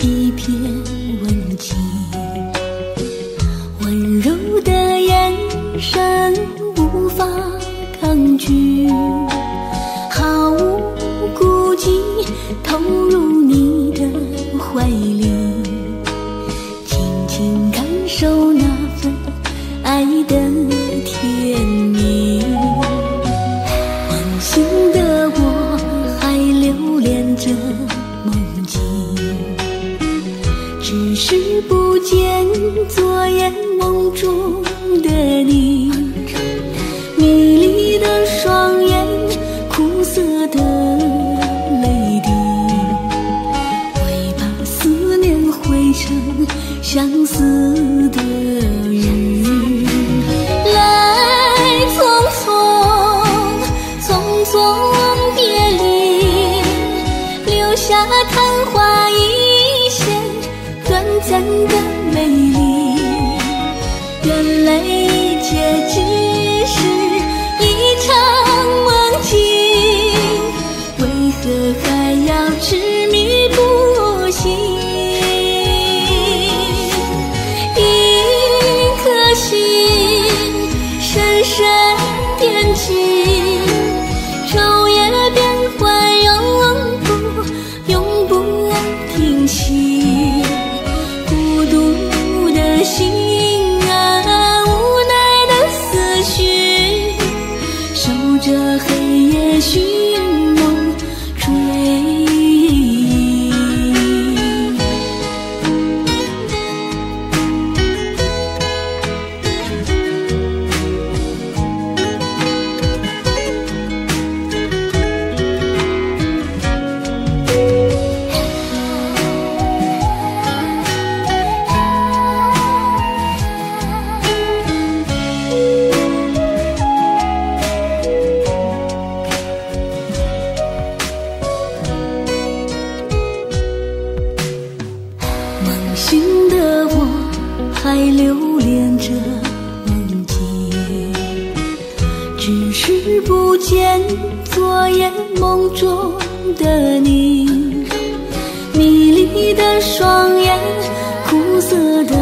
一片温情温柔的眼神无法抗拒毫无顾忌投入你的怀里静静感受那份爱的甜蜜。梦醒的我还留恋着不见昨夜梦中的你。迷离的双眼，苦涩的泪滴，会把思念汇成相思的雨。来匆匆，匆匆别离，留下昙花一，真的美丽。原来一切只醒的我还留恋着梦境，只是不见昨夜梦中的你。迷离的双眼，苦涩的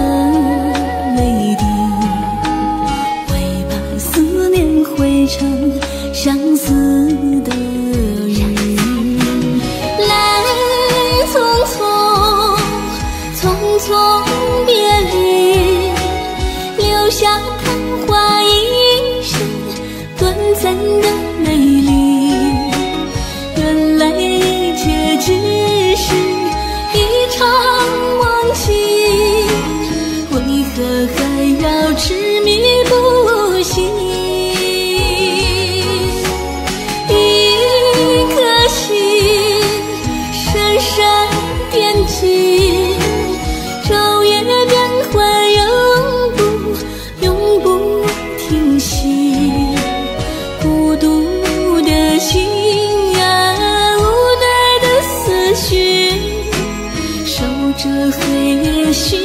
黑夜寻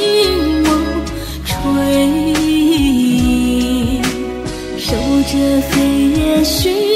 梦追，守着黑夜寻。